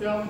Tchau.